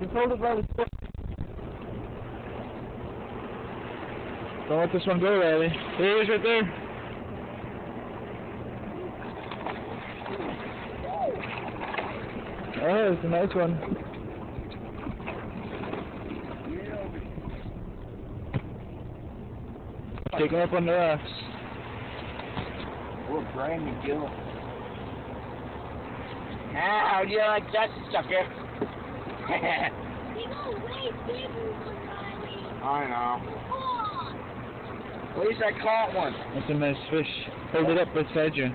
Just hold the stick. Don't let this one go, Rylie. There he is right there. Oh, it's a nice one. Take him up on the rocks. Oh, Brian McGill. Ah, how do you like that, sucker? I know. At least I caught one. That's a nice fish. Hold it up beside you.